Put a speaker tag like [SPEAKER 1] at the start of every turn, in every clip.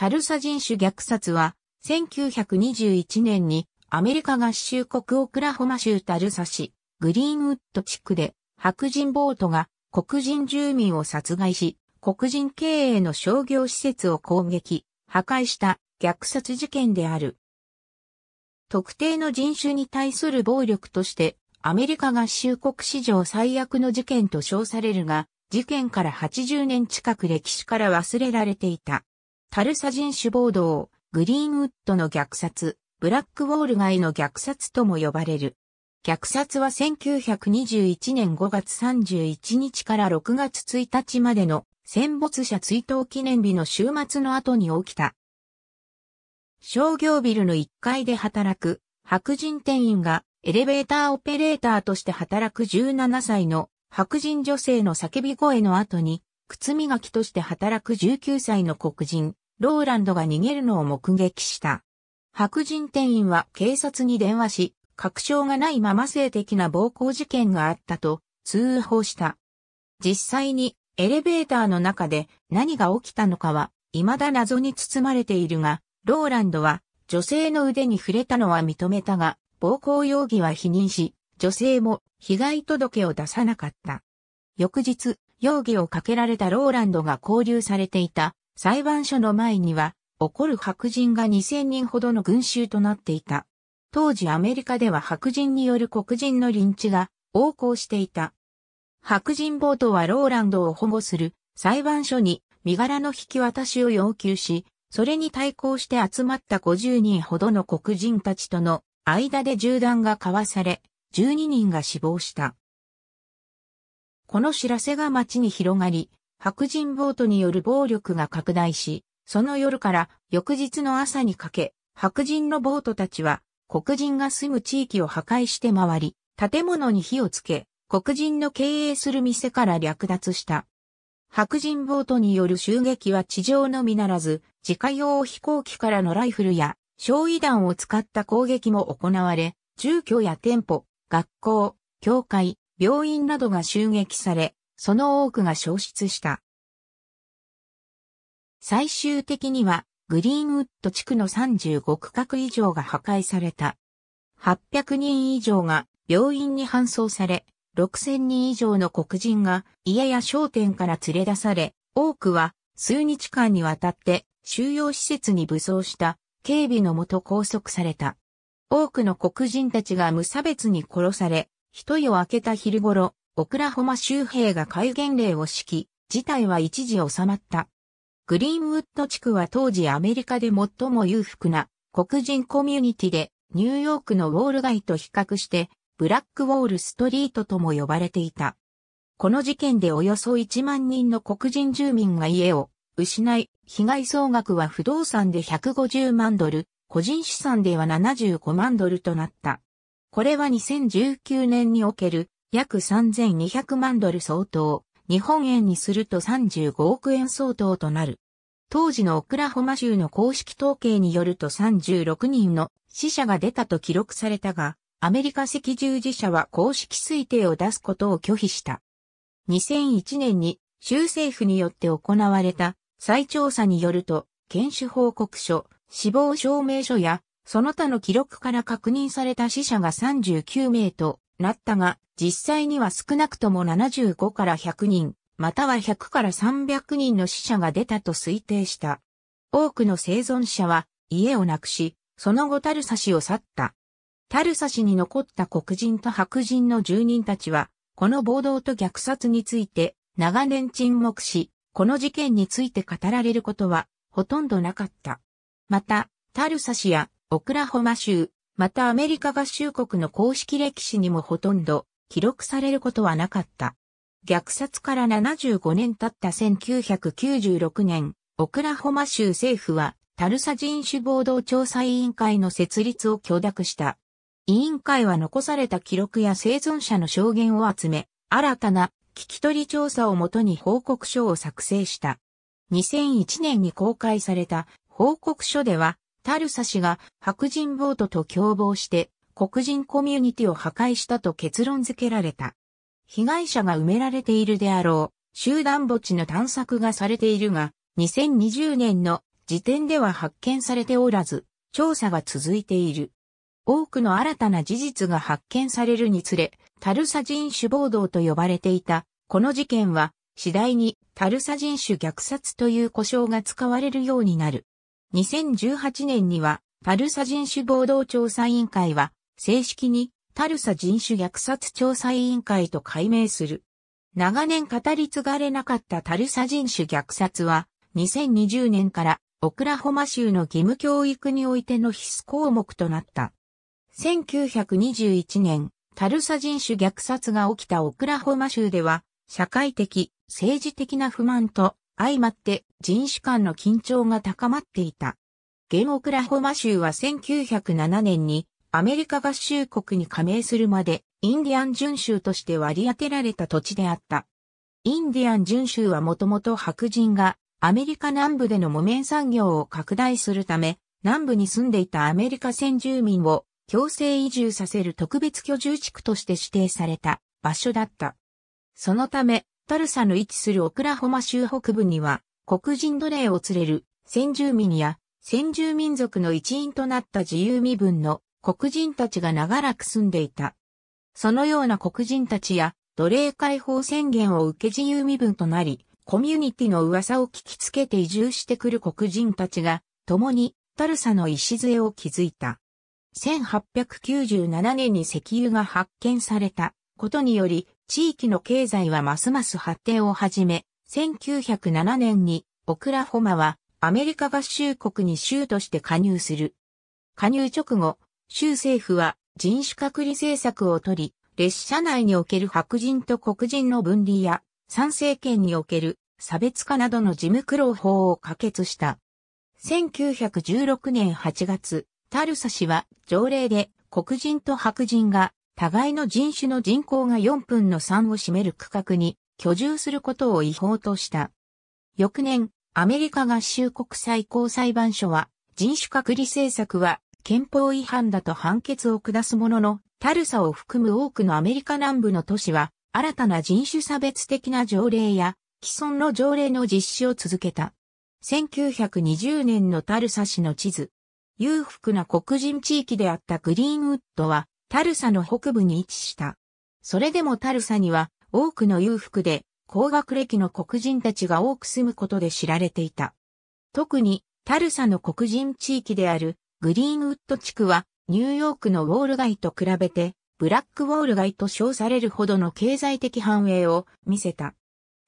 [SPEAKER 1] タルサ人種虐殺は、1921年にアメリカ合衆国オクラホマ州タルサ市、グリーンウッド地区で白人ボートが黒人住民を殺害し、黒人経営の商業施設を攻撃、破壊した虐殺事件である。特定の人種に対する暴力として、アメリカ合衆国史上最悪の事件と称されるが、事件から80年近く歴史から忘れられていた。タルサ人種暴動、グリーンウッドの虐殺、ブラックウォール街の虐殺とも呼ばれる。虐殺は1921年5月31日から6月1日までの戦没者追悼記念日の週末の後に起きた。商業ビルの1階で働く白人店員がエレベーターオペレーターとして働く17歳の白人女性の叫び声の後に靴磨きとして働く19歳の黒人ローランドが逃げるのを目撃した。白人店員は警察に電話し、確証がないまま性的な暴行事件があったと通報した。実際にエレベーターの中で何が起きたのかは未だ謎に包まれているが、ローランドは女性の腕に触れたのは認めたが、暴行容疑は否認し、女性も被害届を出さなかった。翌日、容疑をかけられたローランドが交留されていた裁判所の前には、怒る白人が2000人ほどの群衆となっていた。当時アメリカでは白人による黒人のリンチが横行していた。白人ボートはローランドを保護する裁判所に身柄の引き渡しを要求し、それに対抗して集まった50人ほどの黒人たちとの間で銃弾が交わされ、12人が死亡した。この知らせが街に広がり、白人ボートによる暴力が拡大し、その夜から翌日の朝にかけ、白人のボートたちは黒人が住む地域を破壊して回り、建物に火をつけ、黒人の経営する店から略奪した。白人ボートによる襲撃は地上のみならず、自家用飛行機からのライフルや焼夷弾を使った攻撃も行われ、住居や店舗、学校、教会、病院などが襲撃され、その多くが消失した。最終的には、グリーンウッド地区の35区画以上が破壊された。800人以上が病院に搬送され、6000人以上の黒人が家や商店から連れ出され、多くは数日間にわたって収容施設に武装した警備のもと拘束された。多くの黒人たちが無差別に殺され、一夜明けた昼頃、オクラホマ州兵が戒厳令を敷き、事態は一時収まった。グリーンウッド地区は当時アメリカで最も裕福な黒人コミュニティで、ニューヨークのウォール街と比較して、ブラックウォールストリートとも呼ばれていた。この事件でおよそ1万人の黒人住民が家を失い、被害総額は不動産で150万ドル、個人資産では75万ドルとなった。これは2019年における約3200万ドル相当、日本円にすると35億円相当となる。当時のオクラホマ州の公式統計によると36人の死者が出たと記録されたが、アメリカ赤十字社は公式推定を出すことを拒否した。2001年に州政府によって行われた再調査によると、検視報告書、死亡証明書や、その他の記録から確認された死者が39名となったが、実際には少なくとも75から100人、または100から300人の死者が出たと推定した。多くの生存者は家をなくし、その後タルサ市を去った。タルサ市に残った黒人と白人の住人たちは、この暴動と虐殺について長年沈黙し、この事件について語られることはほとんどなかった。また、タルサ市やオクラホマ州、またアメリカ合衆国の公式歴史にもほとんど記録されることはなかった。虐殺から75年経った1996年、オクラホマ州政府はタルサ人種暴動調査委員会の設立を許諾した。委員会は残された記録や生存者の証言を集め、新たな聞き取り調査をもとに報告書を作成した。2001年に公開された報告書では、タルサ氏が白人ボートと共謀して黒人コミュニティを破壊したと結論付けられた。被害者が埋められているであろう集団墓地の探索がされているが、2020年の時点では発見されておらず、調査が続いている。多くの新たな事実が発見されるにつれ、タルサ人種暴動と呼ばれていた、この事件は、次第にタルサ人種虐殺という呼称が使われるようになる。2018年には、タルサ人種暴動調査委員会は、正式にタルサ人種虐殺調査委員会と改名する。長年語り継がれなかったタルサ人種虐殺は、2020年からオクラホマ州の義務教育においての必須項目となった。1921年、タルサ人種虐殺が起きたオクラホマ州では、社会的、政治的な不満と相まって人種間の緊張が高まっていた。現オクラホマ州は1907年にアメリカ合衆国に加盟するまでインディアン準州として割り当てられた土地であった。インディアン準州はもともと白人がアメリカ南部での木綿産業を拡大するため、南部に住んでいたアメリカ先住民を強制移住させる特別居住地区として指定された場所だった。そのため、タルサの位置するオクラホマ州北部には、黒人奴隷を連れる先住民や先住民族の一員となった自由身分の黒人たちが長らく住んでいた。そのような黒人たちや奴隷解放宣言を受け自由身分となり、コミュニティの噂を聞きつけて移住してくる黒人たちが、共にタルサの礎を築いた。1897年に石油が発見されたことにより、地域の経済はますます発展を始め、1907年にオクラホマはアメリカ合衆国に州として加入する。加入直後、州政府は人種隔離政策を取り、列車内における白人と黒人の分離や、参政権における差別化などの事務苦労法を可決した。1916年8月、タルサ氏は条例で黒人と白人が互いの人種の人口が4分の3を占める区画に居住することを違法とした。翌年、アメリカ合衆国最高裁判所は人種隔離政策は憲法違反だと判決を下すものの、タルサを含む多くのアメリカ南部の都市は新たな人種差別的な条例や既存の条例の実施を続けた。1920年のタルサ市の地図。裕福な黒人地域であったグリーンウッドは、タルサの北部に位置した。それでもタルサには、多くの裕福で、高学歴の黒人たちが多く住むことで知られていた。特に、タルサの黒人地域である、グリーンウッド地区は、ニューヨークのウォール街と比べて、ブラックウォール街と称されるほどの経済的繁栄を見せた。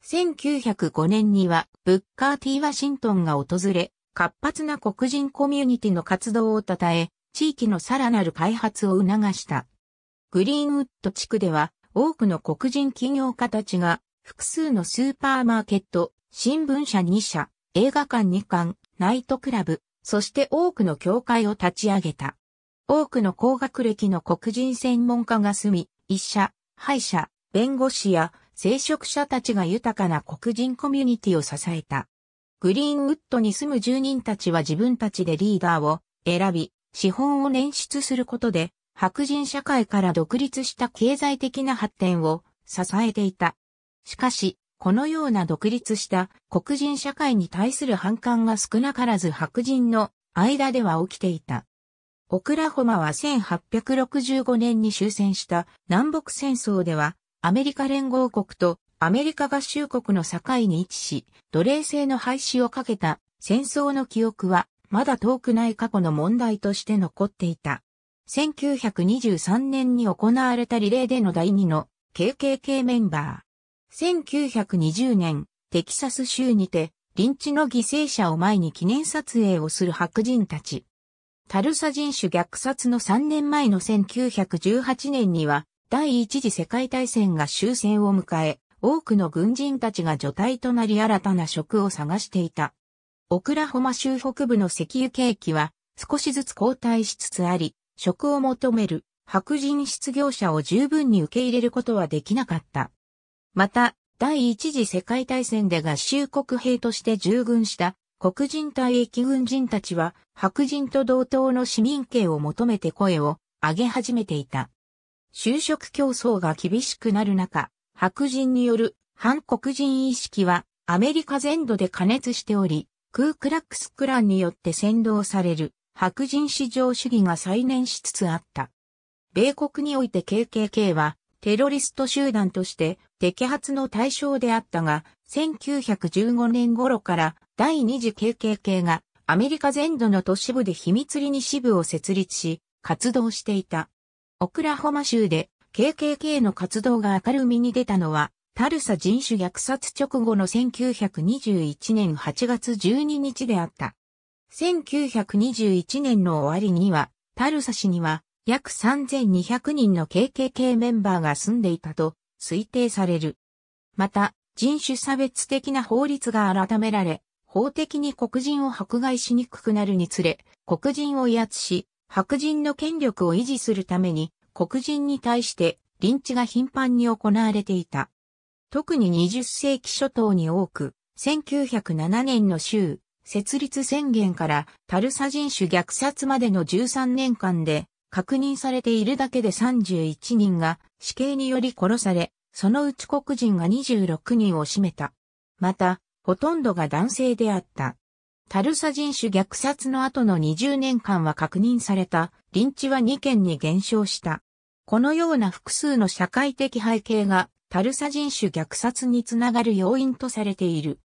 [SPEAKER 1] 1905年には、ブッカー・ティー・ワシントンが訪れ、活発な黒人コミュニティの活動を称え、地域のさらなる開発を促した。グリーンウッド地区では、多くの黒人企業家たちが、複数のスーパーマーケット、新聞社2社、映画館2館、ナイトクラブ、そして多くの教会を立ち上げた。多くの高学歴の黒人専門家が住み、医者、歯医者、弁護士や聖職者たちが豊かな黒人コミュニティを支えた。グリーンウッドに住む住人たちは自分たちでリーダーを選び、資本を捻出することで、白人社会から独立した経済的な発展を支えていた。しかし、このような独立した黒人社会に対する反感が少なからず白人の間では起きていた。オクラホマは1865年に終戦した南北戦争ではアメリカ連合国とアメリカ合衆国の境に位置し、奴隷制の廃止をかけた戦争の記憶はまだ遠くない過去の問題として残っていた。1923年に行われたリレーでの第2の KKK メンバー。1920年、テキサス州にて、リンチの犠牲者を前に記念撮影をする白人たち。タルサ人種虐殺の3年前の1918年には、第一次世界大戦が終戦を迎え、多くの軍人たちが除隊となり新たな職を探していた。オクラホマ州北部の石油景気は少しずつ後退しつつあり、職を求める白人失業者を十分に受け入れることはできなかった。また、第一次世界大戦で合衆国兵として従軍した黒人退役軍人たちは白人と同等の市民権を求めて声を上げ始めていた。就職競争が厳しくなる中、白人による反黒人意識はアメリカ全土で加熱しており、クークラックスクランによって先導される白人至上主義が再燃しつつあった。米国において KKK はテロリスト集団として摘発の対象であったが、1915年頃から第二次 KKK がアメリカ全土の都市部で秘密裏に支部を設立し、活動していた。オクラホマ州で KKK の活動が明るみに出たのは、タルサ人種虐殺直後の1921年8月12日であった。1921年の終わりには、タルサ市には約3200人の KKK メンバーが住んでいたと推定される。また、人種差別的な法律が改められ、法的に黒人を迫害しにくくなるにつれ、黒人を威圧し、白人の権力を維持するために、黒人に対してリンチが頻繁に行われていた。特に20世紀初頭に多く、1907年の州設立宣言からタルサ人種虐殺までの13年間で確認されているだけで31人が死刑により殺され、そのうち黒人が26人を占めた。また、ほとんどが男性であった。タルサ人種虐殺の後の20年間は確認された、リンチは2件に減少した。このような複数の社会的背景が、タルサ人種虐殺につながる要因とされている。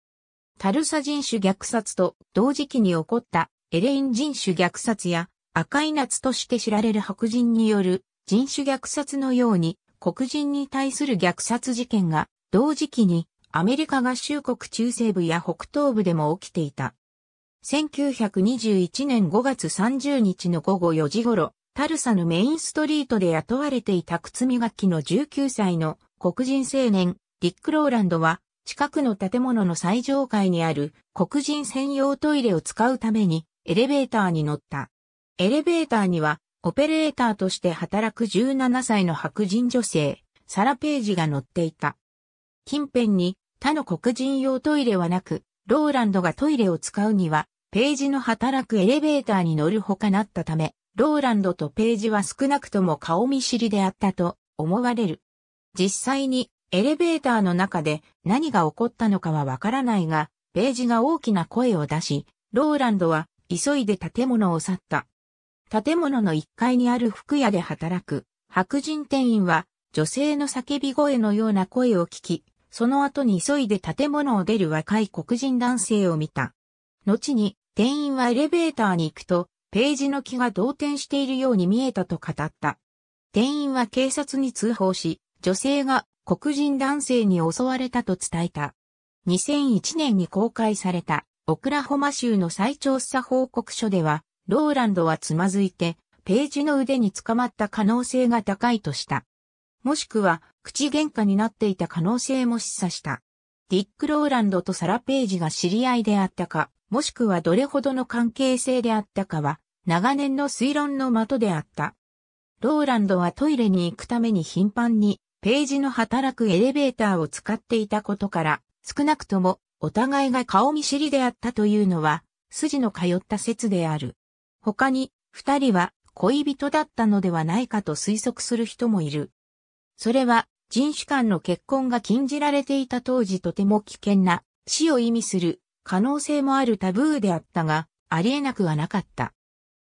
[SPEAKER 1] タルサ人種虐殺と同時期に起こったエレイン人種虐殺や赤い夏として知られる白人による人種虐殺のように黒人に対する虐殺事件が同時期にアメリカ合衆国中西部や北東部でも起きていた。1921年5月30日の午後4時頃、タルサのメインストリートで雇われていた靴磨きの19歳の黒人青年、ディック・ローランドは、近くの建物の最上階にある黒人専用トイレを使うためにエレベーターに乗った。エレベーターには、オペレーターとして働く17歳の白人女性、サラ・ページが乗っていた。近辺に他の黒人用トイレはなく、ローランドがトイレを使うには、ページの働くエレベーターに乗るほかなったため、ローランドとページは少なくとも顔見知りであったと思われる。実際にエレベーターの中で何が起こったのかはわからないが、ページが大きな声を出し、ローランドは急いで建物を去った。建物の1階にある服屋で働く白人店員は女性の叫び声のような声を聞き、その後に急いで建物を出る若い黒人男性を見た。後に、店員はエレベーターに行くと、ページの木が動転しているように見えたと語った。店員は警察に通報し、女性が黒人男性に襲われたと伝えた。2001年に公開されたオクラホマ州の再調査報告書では、ローランドはつまずいて、ページの腕に捕まった可能性が高いとした。もしくは、口喧嘩になっていた可能性も示唆した。ディック・ローランドとサラ・ページが知り合いであったか、もしくはどれほどの関係性であったかは、長年の推論の的であった。ローランドはトイレに行くために頻繁に、ページの働くエレベーターを使っていたことから、少なくともお互いが顔見知りであったというのは、筋の通った説である。他に、二人は恋人だったのではないかと推測する人もいる。それは人種間の結婚が禁じられていた当時とても危険な死を意味する可能性もあるタブーであったが、ありえなくはなかった。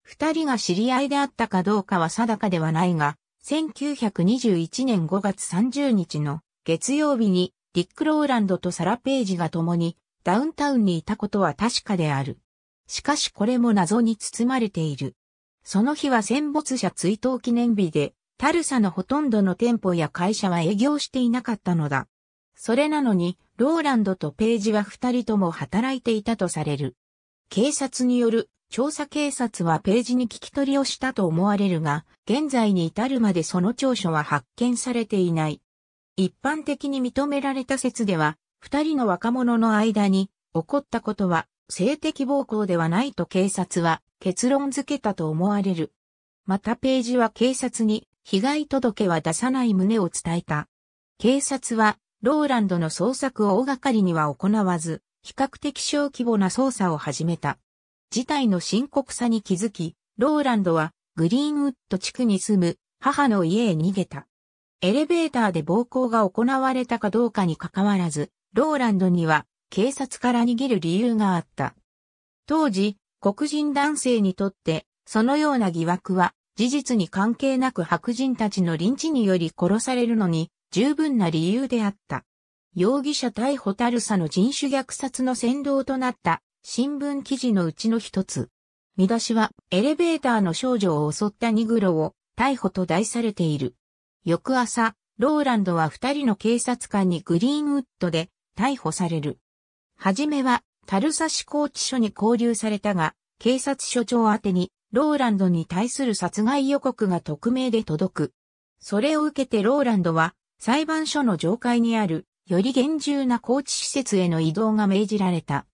[SPEAKER 1] 二人が知り合いであったかどうかは定かではないが、1921年5月30日の月曜日にディック・ローランドとサラ・ページが共にダウンタウンにいたことは確かである。しかしこれも謎に包まれている。その日は戦没者追悼記念日で、タルサのほとんどの店舗や会社は営業していなかったのだ。それなのに、ローランドとページは二人とも働いていたとされる。警察による調査警察はページに聞き取りをしたと思われるが、現在に至るまでその調書は発見されていない。一般的に認められた説では、二人の若者の間に起こったことは性的暴行ではないと警察は結論付けたと思われる。またページは警察に被害届は出さない旨を伝えた。警察は、ローランドの捜索を大掛かりには行わず、比較的小規模な捜査を始めた。事態の深刻さに気づき、ローランドはグリーンウッド地区に住む母の家へ逃げた。エレベーターで暴行が行われたかどうかに関わらず、ローランドには警察から逃げる理由があった。当時、黒人男性にとって、そのような疑惑は、事実に関係なく白人たちのリンチにより殺されるのに、十分な理由であった。容疑者逮捕タルサの人種虐殺の先導となった新聞記事のうちの一つ。見出しはエレベーターの少女を襲ったニグロを逮捕と題されている。翌朝、ローランドは二人の警察官にグリーンウッドで逮捕される。はじめはタルサ市拘置所に交留されたが、警察署長宛にローランドに対する殺害予告が匿名で届く。それを受けてローランドは裁判所の上階にあるより厳重な拘置施設への移動が命じられた。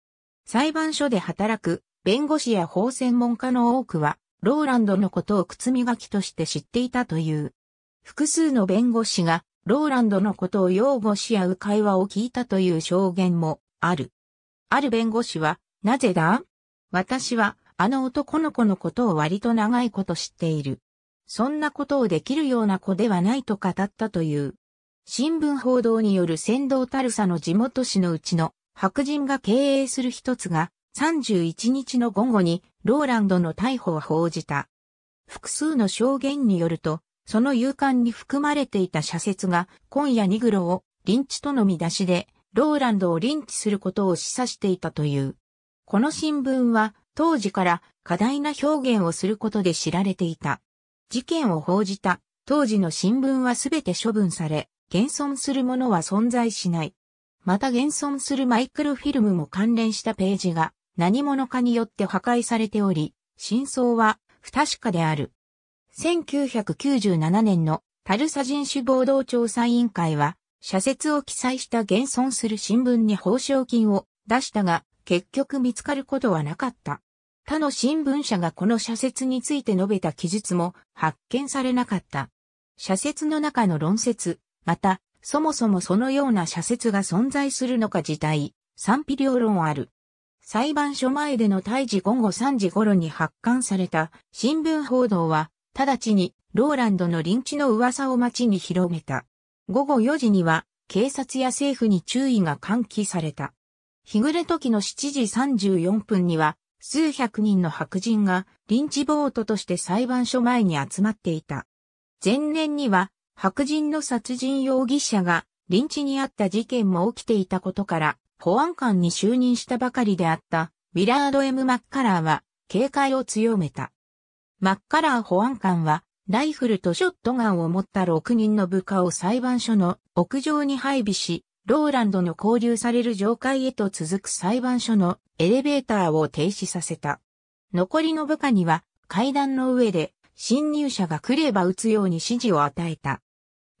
[SPEAKER 1] 裁判所で働く弁護士や法専門家の多くは、ローランドのことを靴磨きとして知っていたという。複数の弁護士が、ローランドのことを擁護し合う会話を聞いたという証言もある。ある弁護士は、なぜだ私は、あの男の子のことを割と長いこと知っている。そんなことをできるような子ではないと語ったという。新聞報道による先導タルサの地元紙のうちの白人が経営する一つが31日の午後にローランドの逮捕を報じた。複数の証言によると、その勇敢に含まれていた社説が今夜ニグロをリンチとの見出しでローランドをリンチすることを示唆していたという。この新聞は当時から過大な表現をすることで知られていた。事件を報じた当時の新聞はすべて処分され、現存するものは存在しない。また現存するマイクロフィルムも関連したページが何者かによって破壊されており、真相は不確かである。1997年のタルサ人種暴動調査委員会は、社説を記載した現存する新聞に報奨金を出したが、結局見つかることはなかった。他の新聞社がこの社説について述べた記述も発見されなかった。社説の中の論説、また、そもそもそのような社説が存在するのか自体、賛否両論ある。裁判所前での退治午後3時頃に発刊された新聞報道は、直ちにローランドのリンチの噂を街に広めた。午後4時には警察や政府に注意が喚起された。日暮れ時の7時34分には数百人の白人がリンチボートとして裁判所前に集まっていた。前年には白人の殺人容疑者がリンチにあった事件も起きていたことから、保安官に就任したばかりであったウィラード・エム・マッカラーは警戒を強めた。マッカラー保安官はライフルとショットガンを持った6人の部下を裁判所の屋上に配備し、ローランドの交流される上階へと続く裁判所のエレベーターを停止させた。残りの部下には階段の上で侵入者が来れば撃つように指示を与えた。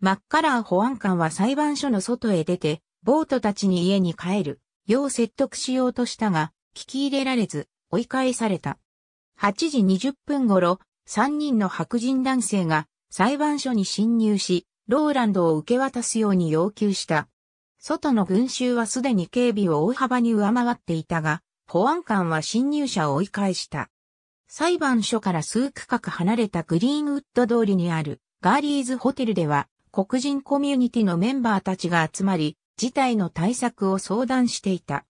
[SPEAKER 1] マッカラー保安官は裁判所の外へ出て、ボートたちに家に帰る、よう説得しようとしたが、聞き入れられず、追い返された。8時20分頃、3人の白人男性が裁判所に侵入し、ローランドを受け渡すように要求した。外の群衆はすでに警備を大幅に上回っていたが、保安官は侵入者を追い返した。裁判所から数区画離れたグリーンウッド通りにあるガーリーズホテルでは、黒人コミュニティのメンバーたちが集まり、事態の対策を相談していた。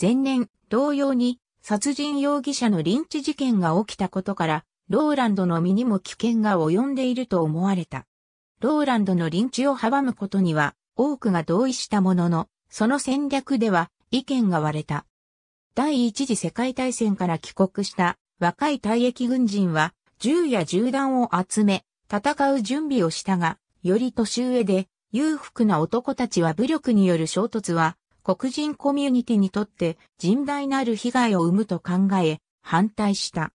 [SPEAKER 1] 前年、同様に殺人容疑者のリンチ事件が起きたことから、ローランドの身にも危険が及んでいると思われた。ローランドのリンチを阻むことには多くが同意したものの、その戦略では意見が割れた。第一次世界大戦から帰国した若い退役軍人は銃や銃弾を集め戦う準備をしたが、より年上で裕福な男たちは武力による衝突は黒人コミュニティにとって甚大なる被害を生むと考え反対した。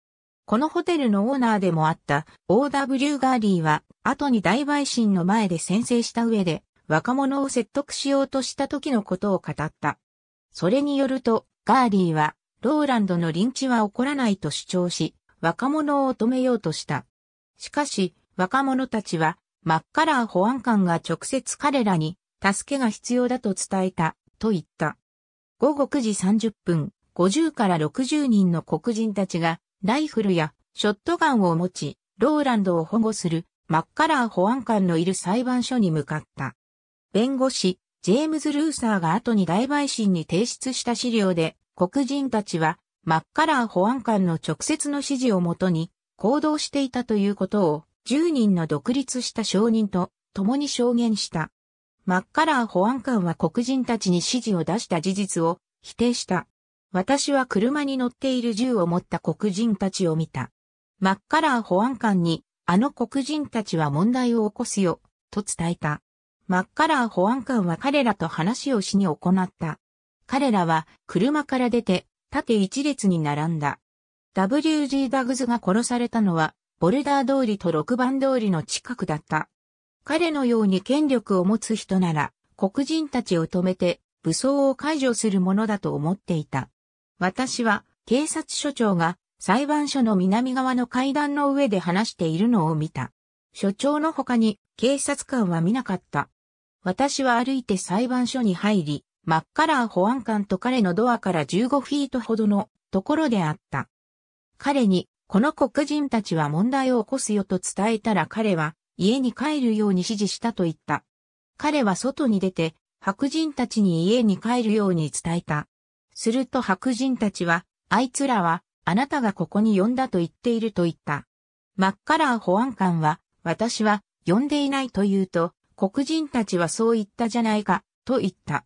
[SPEAKER 1] このホテルのオーナーでもあった O.W. ガーリーは後に大陪審の前で宣誓した上で若者を説得しようとした時のことを語った。それによるとガーリーはローランドのリンチは起こらないと主張し若者を止めようとした。しかし若者たちはマッカラー保安官が直接彼らに助けが必要だと伝えたと言った。午後9時30分、50から60人の黒人たちがライフルやショットガンを持ち、ローランドを保護するマッカラー保安官のいる裁判所に向かった。弁護士、ジェームズ・ルーサーが後に大陪審に提出した資料で、黒人たちはマッカラー保安官の直接の指示をもとに行動していたということを10人の独立した証人と共に証言した。マッカラー保安官は黒人たちに指示を出した事実を否定した。私は車に乗っている銃を持った黒人たちを見た。マッカラー保安官に、あの黒人たちは問題を起こすよ、と伝えた。マッカラー保安官は彼らと話をしに行った。彼らは車から出て縦一列に並んだ。WG ダグズが殺されたのはボルダー通りと6番通りの近くだった。彼のように権力を持つ人なら黒人たちを止めて武装を解除するものだと思っていた。私は警察署長が裁判所の南側の階段の上で話しているのを見た。署長の他に警察官は見なかった。私は歩いて裁判所に入り、マッカラー保安官と彼のドアから15フィートほどのところであった。彼に、この黒人たちは問題を起こすよと伝えたら彼は家に帰るように指示したと言った。彼は外に出て白人たちに家に帰るように伝えた。すると白人たちは、あいつらは、あなたがここに呼んだと言っていると言った。マッカラー保安官は、私は、呼んでいないと言うと、黒人たちはそう言ったじゃないか、と言った。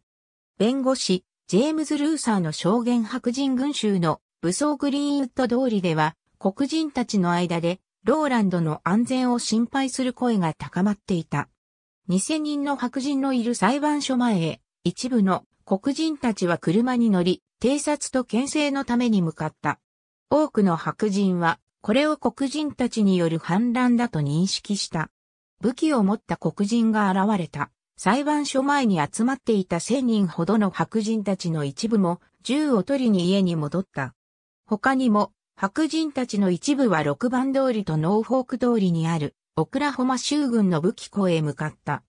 [SPEAKER 1] 弁護士、ジェームズ・ルーサーの証言白人群衆の武装グリーンウッド通りでは、黒人たちの間で、ローランドの安全を心配する声が高まっていた。2000人の白人のいる裁判所前へ、一部の黒人たちは車に乗り、偵察と牽制のために向かった。多くの白人は、これを黒人たちによる反乱だと認識した。武器を持った黒人が現れた。裁判所前に集まっていた1000人ほどの白人たちの一部も銃を取りに家に戻った。他にも白人たちの一部は6番通りとノーフォーク通りにあるオクラホマ州軍の武器庫へ向かった。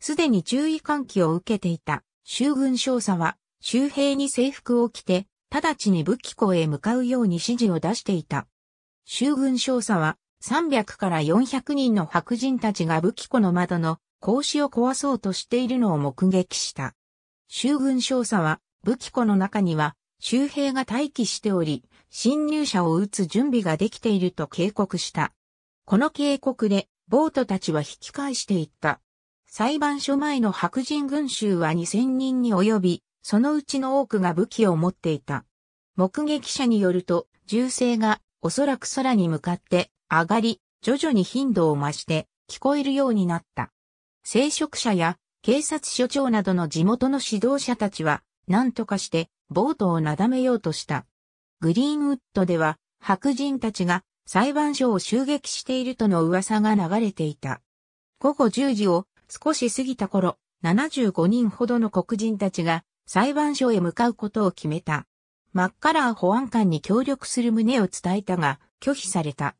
[SPEAKER 1] すでに注意喚起を受けていた州軍少佐は周平に制服を着て直ちに武器庫へ向かうように指示を出していた。州軍少佐は300から400人の白人たちが武器庫の窓の格子を壊そうとしているのを目撃した。州軍少佐は武器庫の中には周平が待機しており、侵入者を撃つ準備ができていると警告した。この警告で、ボートたちは引き返していった。裁判所前の白人群衆は2000人に及び、そのうちの多くが武器を持っていた。目撃者によると、銃声がおそらく空に向かって上がり、徐々に頻度を増して聞こえるようになった。聖職者や警察署長などの地元の指導者たちは何とかしてボートをなだめようとした。グリーンウッドでは白人たちが裁判所を襲撃しているとの噂が流れていた。午後10時を少し過ぎた頃、75人ほどの黒人たちが裁判所へ向かうことを決めた。マッカラー保安官に協力する旨を伝えたが、拒否された。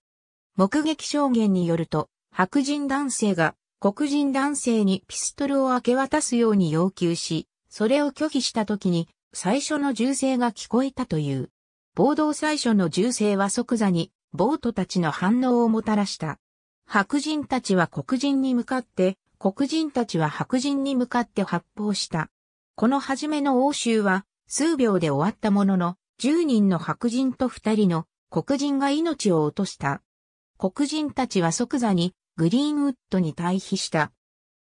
[SPEAKER 1] 目撃証言によると、白人男性が黒人男性にピストルを明け渡すように要求し、それを拒否した時に最初の銃声が聞こえたという。暴動最初の銃声は即座にボートたちの反応をもたらした。白人たちは黒人に向かって、黒人たちは白人に向かって発砲した。この初めの応酬は数秒で終わったものの、10人の白人と2人の黒人が命を落とした。黒人たちは即座にグリーンウッドに退避した。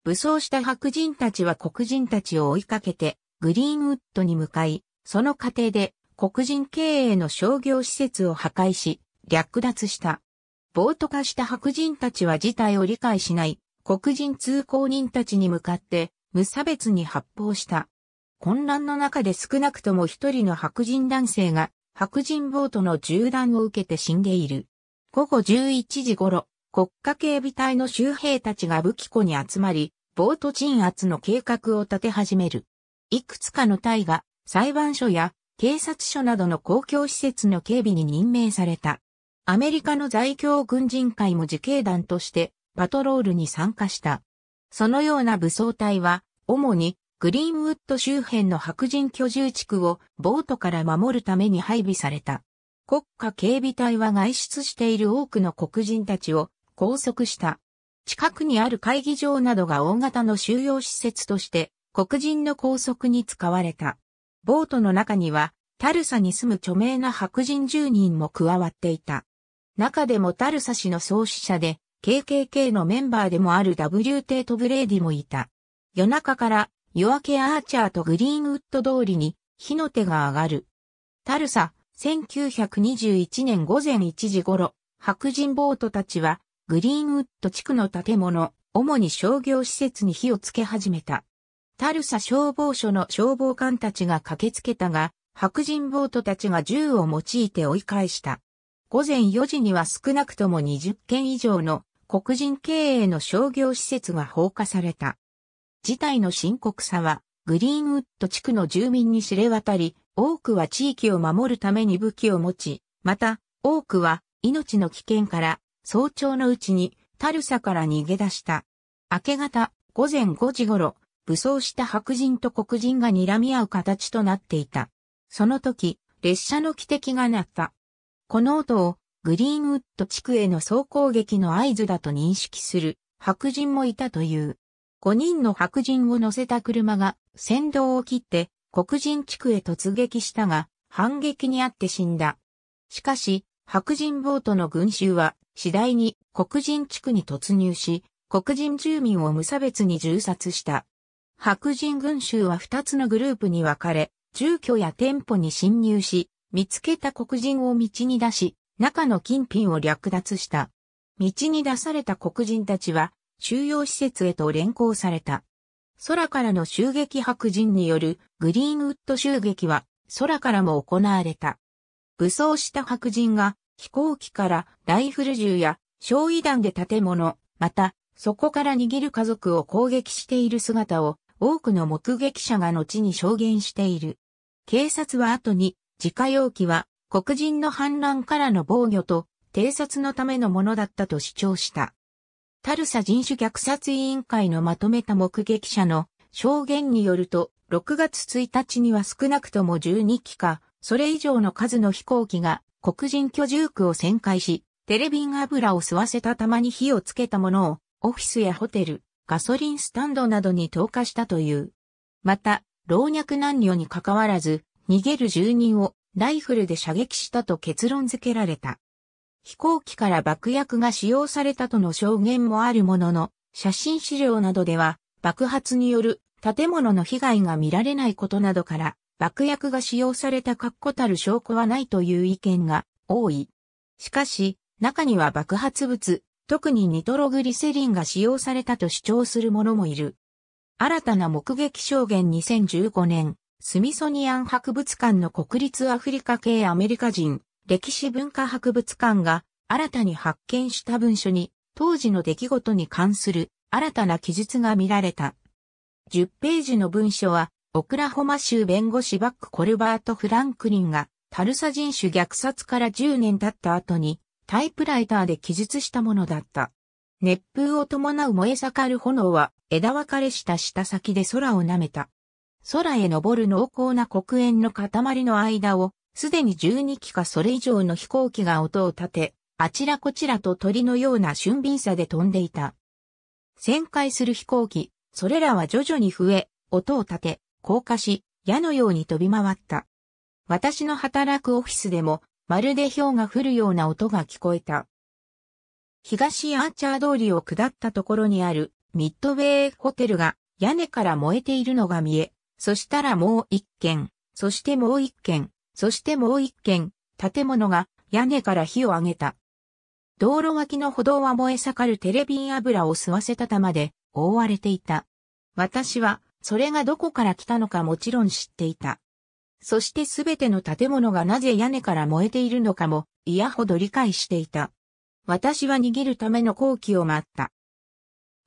[SPEAKER 1] 武装した白人たちは黒人たちを追いかけてグリーンウッドに向かい、その過程で黒人経営の商業施設を破壊し、略奪した。暴徒化した白人たちは事態を理解しない黒人通行人たちに向かって無差別に発砲した。混乱の中で少なくとも一人の白人男性が白人ボートの銃弾を受けて死んでいる。午後11時頃、国家警備隊の周兵たちが武器庫に集まり、ボート鎮圧の計画を立て始める。いくつかの隊が裁判所や警察署などの公共施設の警備に任命された。アメリカの在京軍人会も自警団としてパトロールに参加した。そのような武装隊は、主にグリーンウッド周辺の白人居住地区をボートから守るために配備された。国家警備隊は外出している多くの黒人たちを拘束した。近くにある会議場などが大型の収容施設として黒人の拘束に使われた。ボートの中にはタルサに住む著名な白人10人も加わっていた。中でもタルサ市の創始者で、KKK のメンバーでもある W. テート・ブレイディもいた。夜中から夜明けアーチャーとグリーンウッド通りに火の手が上がる。タルサ、1921年午前1時頃、白人暴徒たちはグリーンウッド地区の建物、主に商業施設に火をつけ始めた。タルサ消防署の消防官たちが駆けつけたが、白人暴徒たちが銃を用いて追い返した。午前4時には少なくとも20件以上の黒人経営の商業施設が放火された。事態の深刻さは、グリーンウッド地区の住民に知れ渡り、多くは地域を守るために武器を持ち、また、多くは命の危険から早朝のうちにタルサから逃げ出した。明け方、午前5時頃、武装した白人と黒人が睨み合う形となっていた。その時、列車の汽笛が鳴った。この音をグリーンウッド地区への総攻撃の合図だと認識する白人もいたという。5人の白人を乗せた車が先導を切って黒人地区へ突撃したが反撃にあって死んだ。しかし白人ボートの群衆は次第に黒人地区に突入し黒人住民を無差別に銃殺した。白人群衆は2つのグループに分かれ住居や店舗に侵入し見つけた黒人を道に出し中の金品を略奪した。道に出された黒人たちは収容施設へと連行された。空からの襲撃白人によるグリーンウッド襲撃は空からも行われた。武装した白人が飛行機からライフル銃や焼夷弾で建物、またそこから逃げる家族を攻撃している姿を多くの目撃者が後に証言している。警察は後に自家用機は黒人の反乱からの防御と偵察のためのものだったと主張した。タルサ人種虐殺委員会のまとめた目撃者の証言によると、6月1日には少なくとも12機か、それ以上の数の飛行機が黒人居住区を旋回し、テレビン油を吸わせた玉に火をつけたものを、オフィスやホテル、ガソリンスタンドなどに投下したという。また、老若男女に関わらず、逃げる住人をライフルで射撃したと結論付けられた。飛行機から爆薬が使用されたとの証言もあるものの、写真資料などでは爆発による建物の被害が見られないことなどから爆薬が使用された確固たる証拠はないという意見が多い。しかし、中には爆発物、特にニトログリセリンが使用されたと主張する者もいる。新たな目撃証言2015年、スミソニアン博物館の国立アフリカ系アメリカ人、歴史文化博物館が新たに発見した文書に当時の出来事に関する新たな記述が見られた。10ページの文書は、オクラホマ州弁護士バック・コルバート・フランクリンがタルサ人種虐殺から10年経った後にタイプライターで記述したものだった。熱風を伴う燃え盛る炎は枝分かれした下先で空を舐めた。空へ昇る濃厚な黒煙の塊の間を、すでに12機かそれ以上の飛行機が音を立て、あちらこちらと鳥のような俊敏さで飛んでいた。旋回する飛行機、それらは徐々に増え、音を立て、降下し、矢のように飛び回った。私の働くオフィスでも、まるで氷が降るような音が聞こえた。東アーチャー通りを下ったところにあるミッドウェイホテルが屋根から燃えているのが見え、そしたらもう一軒、そしてもう一軒、そしてもう一軒、建物が屋根から火を上げた。道路脇の歩道は燃え盛るテレビン油を吸わせた玉で覆われていた。私はそれがどこから来たのかもちろん知っていた。そしてすべての建物がなぜ屋根から燃えているのかも嫌ほど理解していた。私は逃げるための後期を待った。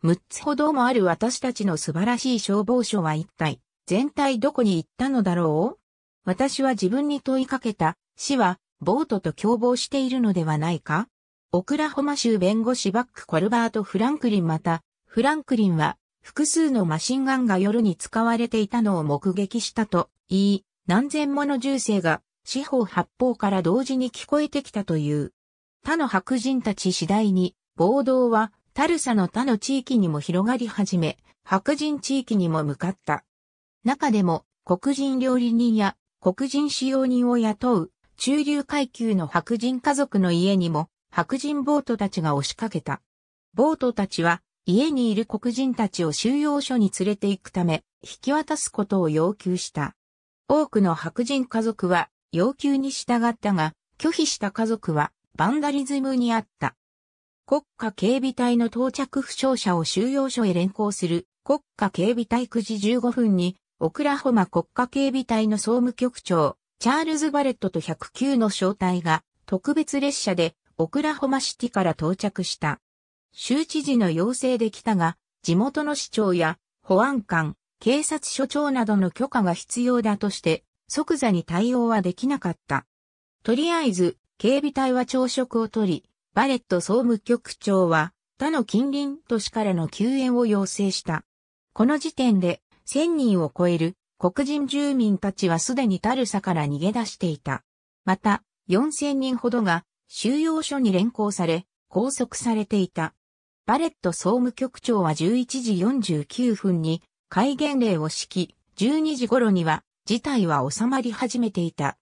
[SPEAKER 1] 六つほどもある私たちの素晴らしい消防署は一体全体どこに行ったのだろう？私は自分に問いかけた、死は、ボートと共謀しているのではないか？オクラホマ州弁護士バック・コルバート・フランクリンまた、フランクリンは、複数のマシンガンが夜に使われていたのを目撃したと言い、何千もの銃声が四方八方から同時に聞こえてきたという。他の白人たち次第に、暴動はタルサの他の地域にも広がり始め、白人地域にも向かった。中でも黒人料理人や黒人使用人を雇う中流階級の白人家族の家にも白人ボートたちが押しかけた。ボートたちは家にいる黒人たちを収容所に連れて行くため引き渡すことを要求した。多くの白人家族は要求に従ったが拒否した家族はバンダリズムにあった。国家警備隊の到着負傷者を収容所へ連行する国家警備隊9時15分にオクラホマ国家警備隊の総務局長チャールズ・バレットと109の小隊が特別列車でオクラホマシティから到着した。州知事の要請で来たが、地元の市長や保安官、警察署長などの許可が必要だとして、即座に対応はできなかった。とりあえず、警備隊は朝食をとり、バレット総務局長は他の近隣都市からの救援を要請した。この時点で1000人を超える黒人住民たちはすでにタルサから逃げ出していた。また、4000人ほどが収容所に連行され、拘束されていた。バレット総務局長は11時49分に戒厳令を敷き、12時頃には事態は収まり始めていた。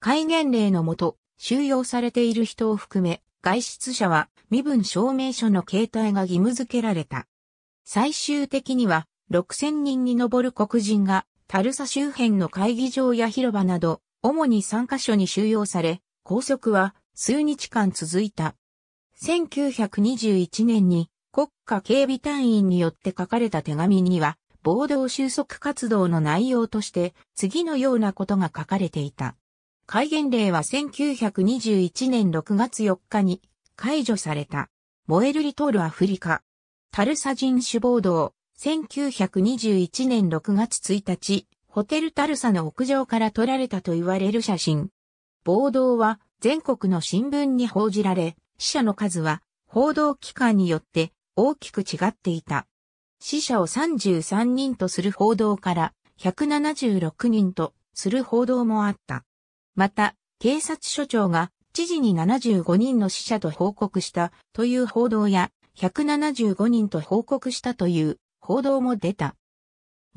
[SPEAKER 1] 戒厳令のもと、収容されている人を含め、外出者は身分証明書の携帯が義務付けられた。最終的には6000人に上る黒人がタルサ周辺の会議場や広場など、主に3カ所に収容され、拘束は数日間続いた。1921年に国家警備隊員によって書かれた手紙には、暴動収束活動の内容として次のようなことが書かれていた。戒厳令は1921年6月4日に解除された。燃えるリトールアフリカ。タルサ人種暴動。1921年6月1日、ホテルタルサの屋上から撮られたと言われる写真。暴動は全国の新聞に報じられ、死者の数は報道機関によって大きく違っていた。死者を33人とする報道から176人とする報道もあった。また、警察署長が知事に75人の死者と報告したという報道や175人と報告したという報道も出た。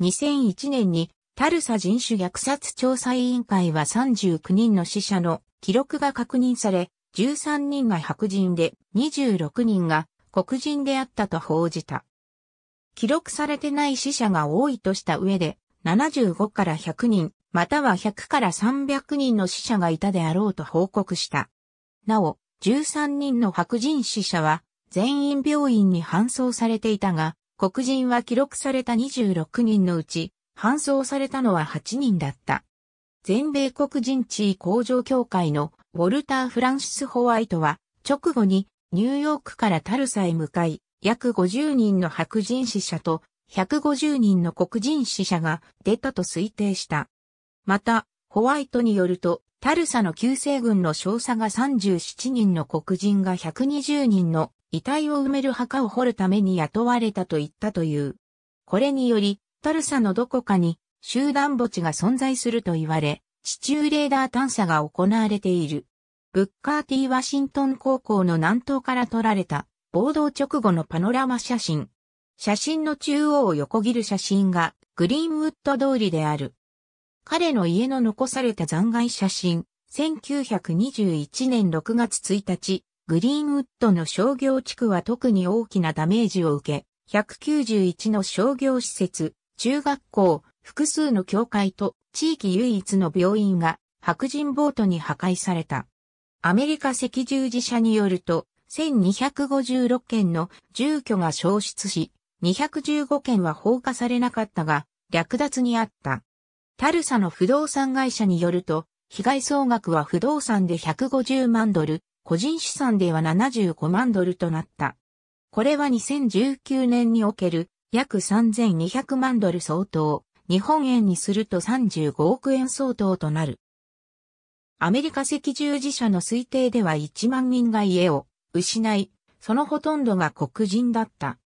[SPEAKER 1] 2001年にタルサ人種虐殺調査委員会は39人の死者の記録が確認され、13人が白人で26人が黒人であったと報じた。記録されてない死者が多いとした上で、75から100人、または100から300人の死者がいたであろうと報告した。なお、13人の白人死者は全員病院に搬送されていたが、黒人は記録された26人のうち、搬送されたのは8人だった。全米黒人地位向上協会のウォルター・フランシス・ホワイトは、直後にニューヨークからタルサへ向かい、約50人の白人死者と150人の黒人死者が出たと推定した。また、ホワイトによると、タルサの旧西軍の少佐が37人の黒人が120人の遺体を埋める墓を掘るために雇われたと言ったという。これにより、タルサのどこかに集団墓地が存在すると言われ、地中レーダー探査が行われている。ブッカーティ・ワシントン高校の南東から撮られた暴動直後のパノラマ写真。写真の中央を横切る写真がグリーンウッド通りである。彼の家の残された残骸写真、1921年6月1日、グリーンウッドの商業地区は特に大きなダメージを受け、191の商業施設、中学校、複数の教会と地域唯一の病院が白人ボートに破壊された。アメリカ赤十字社によると、1256件の住居が消失し、215件は放火されなかったが、略奪にあった。タルサの不動産会社によると、被害総額は不動産で150万ドル、個人資産では75万ドルとなった。これは2019年における約3200万ドル相当、日本円にすると35億円相当となる。アメリカ赤十字社の推定では1万人が家を失い、そのほとんどが黒人だった。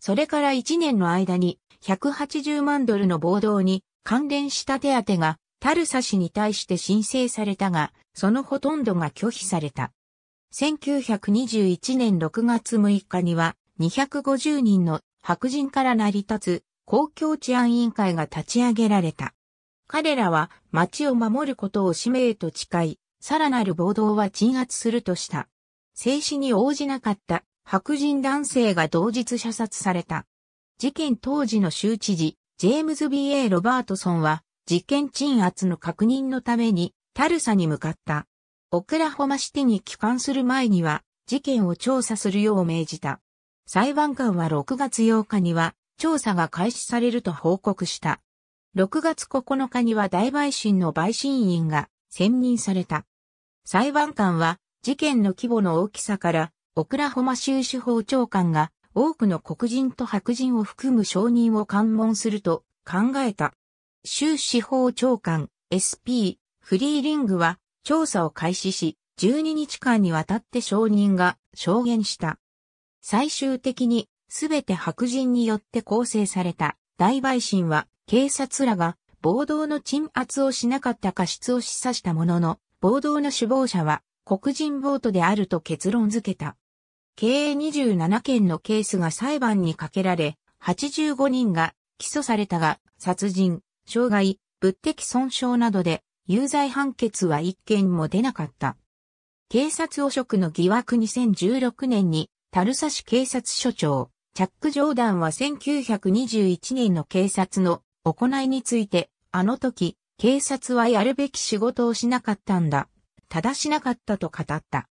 [SPEAKER 1] それから1年の間に180万ドルの暴動に関連した手当がタルサ氏に対して申請されたが、そのほとんどが拒否された。1921年6月6日には250人の白人から成り立つ公共治安委員会が立ち上げられた。彼らは町を守ることを使命と誓い、さらなる暴動は鎮圧するとした。静止に応じなかった白人男性が同日射殺された。事件当時の州知事、ジェームズ・ B.A. ロバートソンは、事件鎮圧の確認のために、タルサに向かった。オクラホマシティに帰還する前には、事件を調査するよう命じた。裁判官は6月8日には、調査が開始されると報告した。6月9日には大陪審の陪審員が選任された。裁判官は事件の規模の大きさから、オクラホマ州司法長官が多くの黒人と白人を含む証人を関門すると考えた。州司法長官 SP フリーリングは調査を開始し、12日間にわたって証人が証言した。最終的にすべて白人によって構成された大陪審は警察らが暴動の鎮圧をしなかった過失を示唆したものの、暴動の首謀者は黒人ボートであると結論付けた。計27件のケースが裁判にかけられ、85人が起訴されたが、殺人、傷害、物的損傷などで有罪判決は1件も出なかった。警察汚職の疑惑2016年に、タルサ市警察署長、チャック・ジョーダンは1921年の警察の行いについて、あの時、警察はやるべき仕事をしなかったんだ。正しなかったと語った。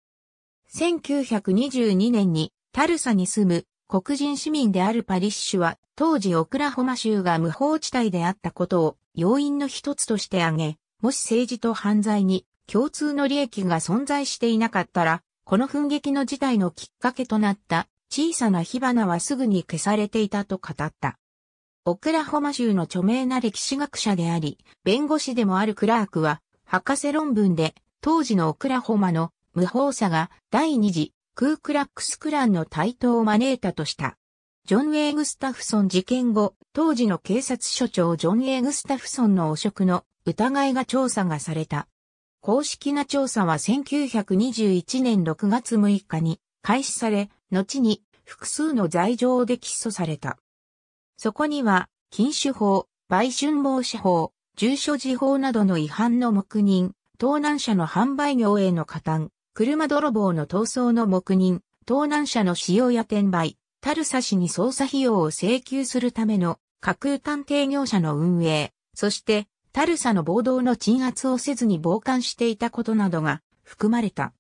[SPEAKER 1] 1922年にタルサに住む黒人市民であるパリッシュは当時オクラホマ州が無法地帯であったことを要因の一つとして挙げ、もし政治と犯罪に共通の利益が存在していなかったら、この奮撃の事態のきっかけとなった小さな火花はすぐに消されていたと語った。オクラホマ州の著名な歴史学者であり、弁護士でもあるクラークは、博士論文で、当時のオクラホマの無法さが第二次クークラックスクランの台頭を招いたとした。ジョン・エイ・グスタフソン事件後、当時の警察署長ジョン・エイ・グスタフソンの汚職の疑いが調査がされた。公式な調査は1921年6月6日に開始され、後に複数の罪状で起訴された。そこには、禁酒法、売春防止法、住所時法などの違反の黙認、盗難車の販売業への加担、車泥棒の逃走の黙認、盗難車の使用や転売、タルサ氏に捜査費用を請求するための架空探偵業者の運営、そしてタルサの暴動の鎮圧をせずに傍観していたことなどが含まれた。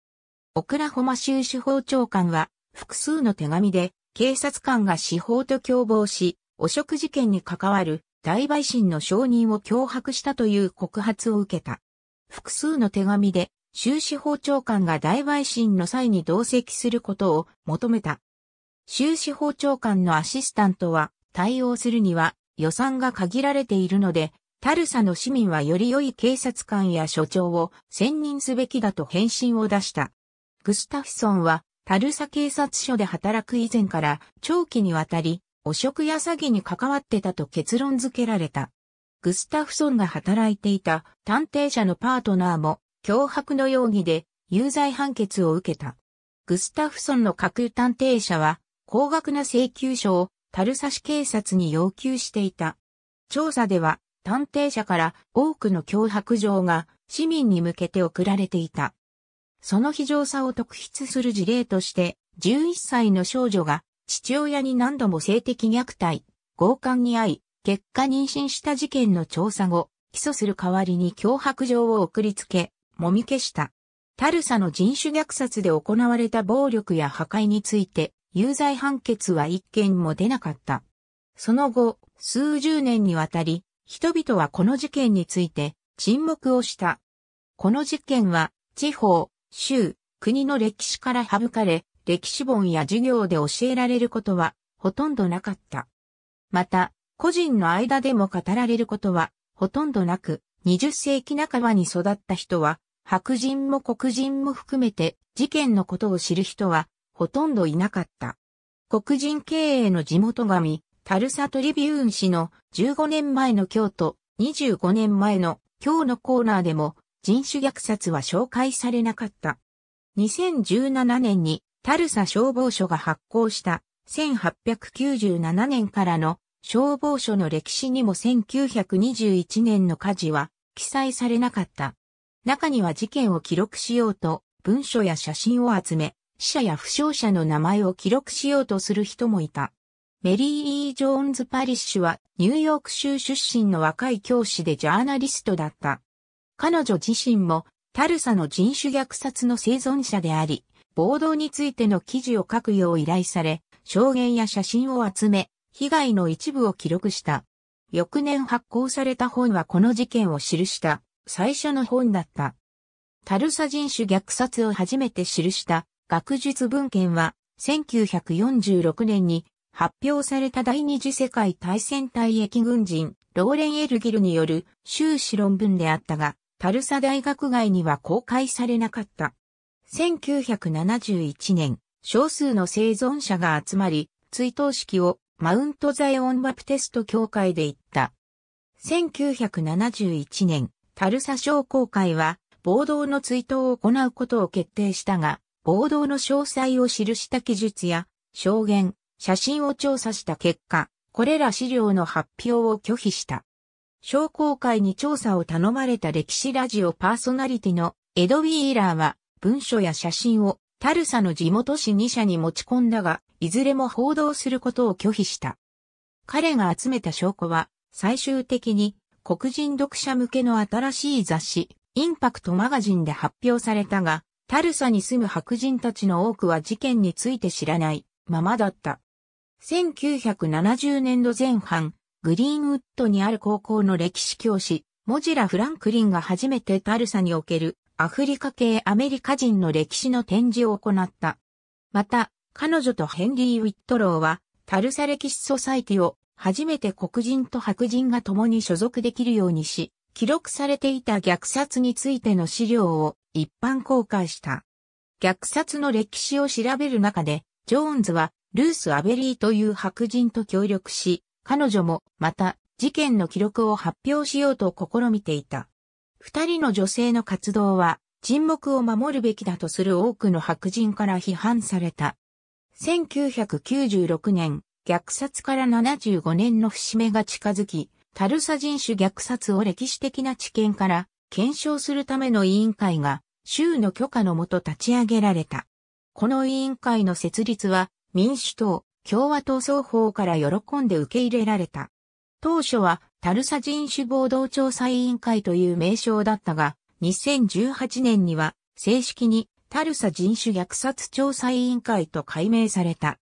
[SPEAKER 1] オクラホマ州司法長官は複数の手紙で警察官が司法と共謀し、汚職事件に関わる大陪審の承認を脅迫したという告発を受けた。複数の手紙で、州司法長官が大陪審の際に同席することを求めた。州司法長官のアシスタントは、対応するには予算が限られているので、タルサの市民はより良い警察官や所長を選任すべきだと返信を出した。グスタフソンは、タルサ警察署で働く以前から長期にわたり汚職や詐欺に関わってたと結論付けられた。グスタフソンが働いていた探偵社のパートナーも脅迫の容疑で有罪判決を受けた。グスタフソンの架空探偵社は高額な請求書をタルサ市警察に要求していた。調査では探偵社から多くの脅迫状が市民に向けて送られていた。その非常さを特筆する事例として11歳の少女が父親に何度も性的虐待、強姦に遭い、結果妊娠した事件の調査後、起訴する代わりに脅迫状を送りつけ、もみ消した。タルサの人種虐殺で行われた暴力や破壊について、有罪判決は一件も出なかった。その後、数十年にわたり、人々はこの事件について沈黙をした。この事件は、地方、州、国の歴史から省かれ、歴史本や授業で教えられることはほとんどなかった。また、個人の間でも語られることはほとんどなく、20世紀半ばに育った人は、白人も黒人も含めて事件のことを知る人はほとんどいなかった。黒人経営の地元神、タルサトリビューン氏の15年前の京都、25年前の今日のコーナーでも人種虐殺は紹介されなかった。2017年にタルサ消防署が発行した1897年からの消防署の歴史にも1921年の火事は記載されなかった。中には事件を記録しようと文書や写真を集め、死者や負傷者の名前を記録しようとする人もいた。メリー・イー・ジョーンズ・パリッシュはニューヨーク州出身の若い教師でジャーナリストだった。彼女自身もタルサの人種虐殺の生存者であり、暴動についての記事を書くよう依頼され、証言や写真を集め、被害の一部を記録した。翌年発行された本はこの事件を記した。最初の本だった。タルサ人種虐殺を初めて記した。学術文献は1946年に発表された。第二次世界大戦隊役軍人、ローレン・エルギルによる。修士論文であったが、タルサ大学外には公開されなかった。1971年、少数の生存者が集まり、追悼式をマウントザイオンバプテスト教会で行った。1971年、タルサ商工会は暴動の追悼を行うことを決定したが、暴動の詳細を記した記述や証言、写真を調査した結果、これら資料の発表を拒否した。商工会に調査を頼まれた歴史ラジオパーソナリティのエド・ウィーラーは文書や写真をタルサの地元紙2社に持ち込んだが、いずれも報道することを拒否した。彼が集めた証拠は最終的に黒人読者向けの新しい雑誌、インパクトマガジンで発表されたが、タルサに住む白人たちの多くは事件について知らないままだった。1970年度前半、グリーンウッドにある高校の歴史教師、モジラ・フランクリンが初めてタルサにおけるアフリカ系アメリカ人の歴史の展示を行った。また、彼女とヘンリー・ウィットローは、タルサ歴史ソサイティを初めて黒人と白人が共に所属できるようにし、記録されていた虐殺についての資料を一般公開した。虐殺の歴史を調べる中で、ジョーンズはルース・アベリーという白人と協力し、彼女もまた事件の記録を発表しようと試みていた。二人の女性の活動は沈黙を守るべきだとする多くの白人から批判された。1996年、虐殺から75年の節目が近づき、タルサ人種虐殺を歴史的な知見から検証するための委員会が州の許可のもと立ち上げられた。この委員会の設立は民主党、共和党双方から喜んで受け入れられた。当初はタルサ人種暴動調査委員会という名称だったが、2018年には正式にタルサ人種虐殺調査委員会と改名された。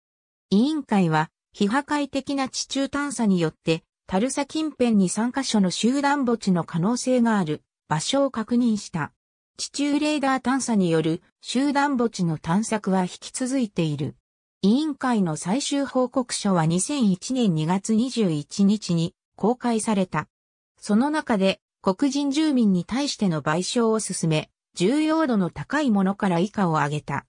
[SPEAKER 1] 委員会は非破壊的な地中探査によってタルサ近辺に3カ所の集団墓地の可能性がある場所を確認した。地中レーダー探査による集団墓地の探索は引き続いている。委員会の最終報告書は2001年2月21日に公開された。その中で黒人住民に対しての賠償を進め、重要度の高いものから以下を挙げた。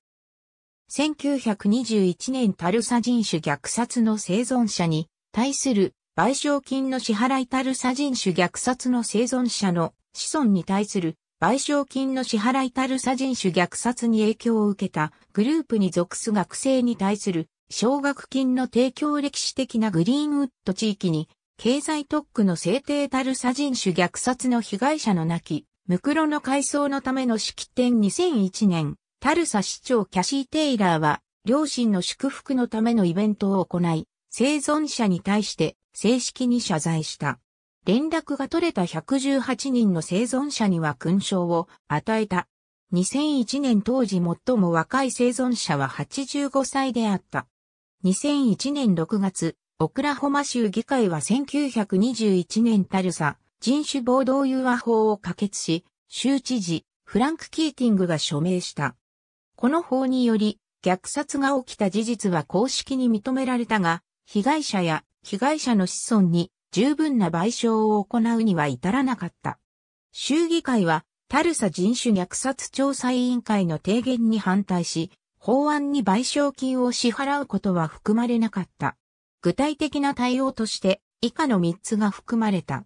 [SPEAKER 1] 1921年タルサ人種虐殺の生存者に対する賠償金の支払いタルサ人種虐殺の生存者の子孫に対する賠償金の支払いタルサ人種虐殺に影響を受けたグループに属す学生に対する奨学金の提供歴史的なグリーンウッド地域に経済特区の制定タルサ人種虐殺の被害者の亡き、ムクロの改装のための式典2001年、タルサ市長キャシー・テイラーは、両親の祝福のためのイベントを行い、生存者に対して正式に謝罪した。連絡が取れた118人の生存者には勲章を与えた。2001年当時最も若い生存者は85歳であった。2001年6月、オクラホマ州議会は1921年タルサ人種暴動融和法を可決し、州知事フランク・キーティングが署名した。この法により虐殺が起きた事実は公式に認められたが、被害者や被害者の子孫に十分な賠償を行うには至らなかった。州議会はタルサ人種虐殺調査委員会の提言に反対し、法案に賠償金を支払うことは含まれなかった。具体的な対応として以下の3つが含まれた。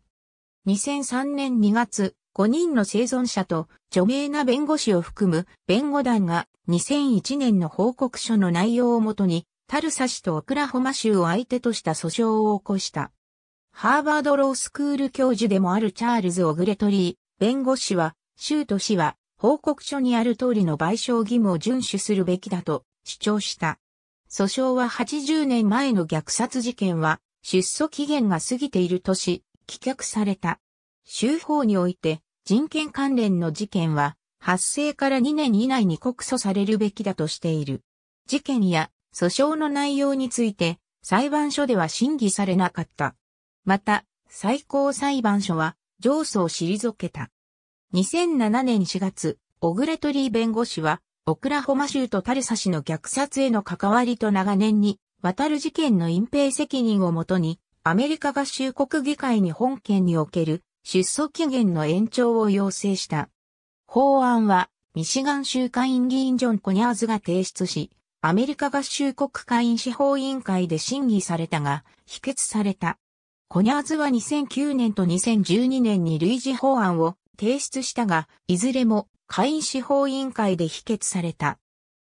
[SPEAKER 1] 2003年2月、5人の生存者と著名な弁護士を含む弁護団が2001年の報告書の内容をもとにタルサ市とオクラホマ州を相手とした訴訟を起こした。ハーバードロースクール教授でもあるチャールズ・オグレトリー、弁護士は、州と市は、報告書にある通りの賠償義務を遵守するべきだと主張した。訴訟は80年前の虐殺事件は、出訴期限が過ぎているとし、棄却された。州法において、人権関連の事件は、発生から2年以内に告訴されるべきだとしている。事件や訴訟の内容について、裁判所では審議されなかった。また、最高裁判所は、上訴を退けた。2007年4月、オグレトリー弁護士は、オクラホマ州とタルサ氏の虐殺への関わりと長年に、渡る事件の隠蔽責任をもとに、アメリカ合衆国議会に本件における出訴期限の延長を要請した。法案は、ミシガン州下院議員ジョン・コニャーズが提出し、アメリカ合衆国下院司法委員会で審議されたが、否決された。コニャーズは2009年と2012年に類似法案を提出したが、いずれも下院司法委員会で否決された。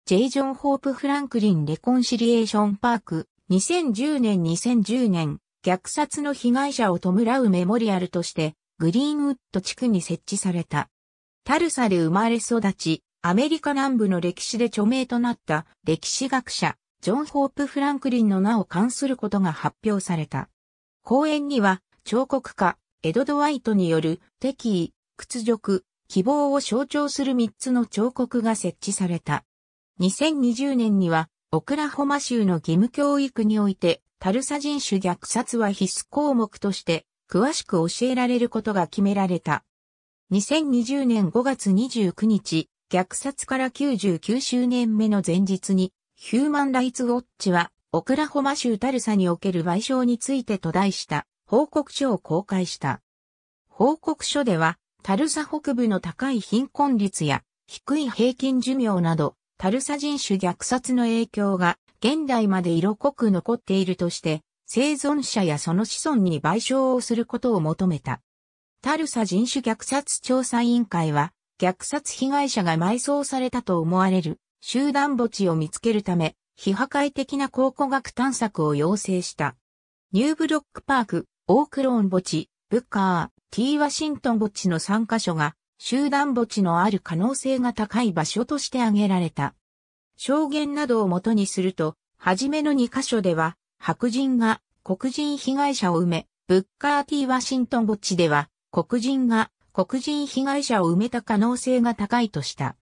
[SPEAKER 1] ジェイ・ジョン・ホープ・フランクリン・レコンシリエーション・パーク、2010年2010年、虐殺の被害者を弔うメモリアルとして、グリーンウッド地区に設置された。タルサで生まれ育ち、アメリカ南部の歴史で著名となった歴史学者、ジョン・ホープ・フランクリンの名を冠することが発表された。公園には、彫刻家、エド・ドワイトによる敵意、屈辱、希望を象徴する3つの彫刻が設置された。2020年には、オクラホマ州の義務教育において、タルサ人種虐殺は必須項目として、詳しく教えられることが決められた。2020年5月29日、虐殺から99周年目の前日に、ヒューマンライツウォッチは、オクラホマ州タルサにおける賠償についてと題した報告書を公開した。報告書では、タルサ北部の高い貧困率や低い平均寿命など、タルサ人種虐殺の影響が現代まで色濃く残っているとして、生存者やその子孫に賠償をすることを求めた。タルサ人種虐殺調査委員会は、虐殺被害者が埋葬されたと思われる集団墓地を見つけるため、非破壊的な考古学探索を要請した。ニューブロックパーク、オークローン墓地、ブッカー、T ワシントン墓地の3カ所が集団墓地のある可能性が高い場所として挙げられた。証言などをもとにすると、はじめの2カ所では、白人が黒人被害者を埋め、ブッカー T ワシントン墓地では、黒人が黒人被害者を埋めた可能性が高いとした。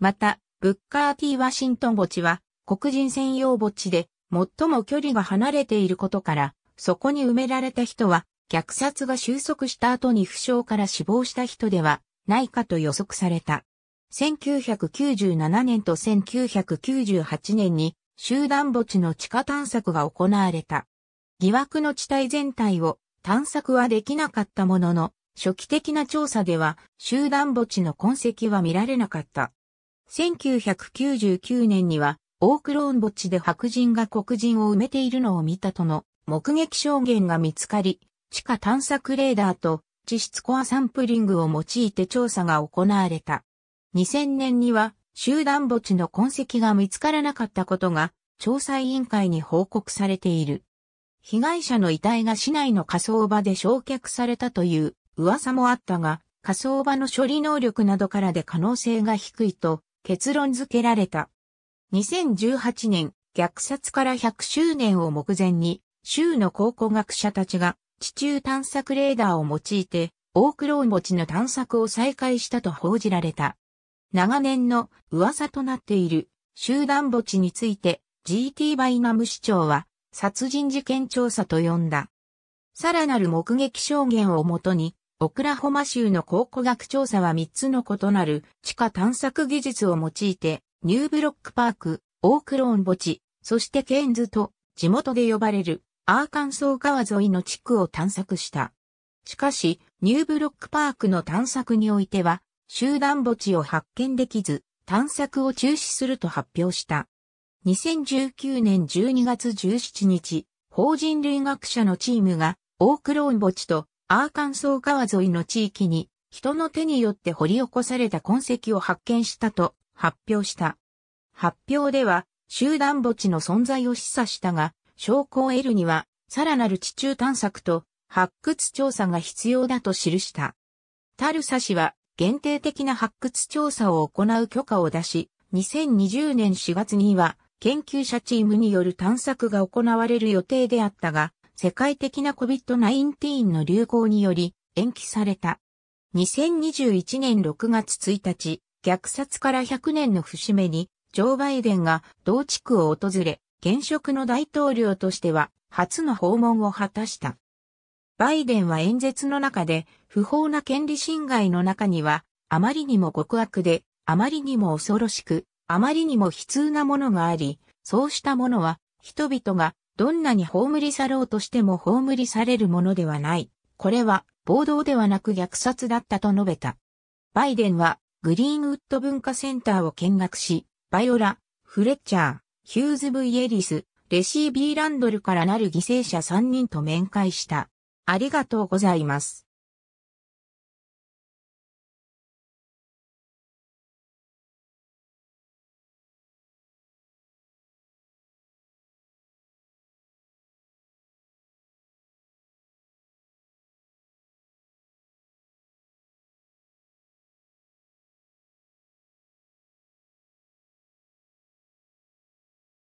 [SPEAKER 1] また、ブッカー T ワシントン墓地は、黒人専用墓地で、最も距離が離れていることから、そこに埋められた人は、虐殺が収束した後に負傷から死亡した人ではないかと予測された。1997年と1998年に集団墓地の地下探索が行われた。疑惑の地帯全体を探索はできなかったものの、初期的な調査では集団墓地の痕跡は見られなかった。1999年にはオークローン墓地で白人が黒人を埋めているのを見たとの目撃証言が見つかり、地下探索レーダーと地質コアサンプリングを用いて調査が行われた。2000年には集団墓地の痕跡が見つからなかったことが調査委員会に報告されている。被害者の遺体が市内の火葬場で焼却されたという噂もあったが、火葬場の処理能力などからで可能性が低いと結論付けられた。2018年、虐殺から100周年を目前に、州の考古学者たちが地中探索レーダーを用いて、オークローン墓地の探索を再開したと報じられた。長年の噂となっている集団墓地について GT バイナム市長は殺人事件調査と呼んだ。さらなる目撃証言をもとに、オクラホマ州の考古学調査は3つの異なる地下探索技術を用いて、ニューブロックパーク、オークローン墓地、そしてケーンズと地元で呼ばれるアーカンソー川沿いの地区を探索した。しかし、ニューブロックパークの探索においては、集団墓地を発見できず、探索を中止すると発表した。2019年12月17日、法人類学者のチームが、オークローン墓地とアーカンソー川沿いの地域に、人の手によって掘り起こされた痕跡を発見したと発表した。発表では、集団墓地の存在を示唆したが、証拠を得るには、さらなる地中探索と発掘調査が必要だと記した。タルサ氏は限定的な発掘調査を行う許可を出し、2020年4月には研究者チームによる探索が行われる予定であったが、世界的な COVID-19 の流行により延期された。2021年6月1日、虐殺から100年の節目に、ジョー・バイデンが同地区を訪れ、現職の大統領としては初の訪問を果たした。バイデンは演説の中で不法な権利侵害の中にはあまりにも極悪であまりにも恐ろしくあまりにも悲痛なものがあり、そうしたものは人々がどんなに葬り去ろうとしても葬り去れるものではない。これは暴動ではなく虐殺だったと述べた。バイデンはグリーンウッド文化センターを見学し、バイオラ、フレッチャー、ヒューズ・ブイ・エリス、レシー・ビー・ランドルからなる犠牲者3人と面会した。ありがとうございます。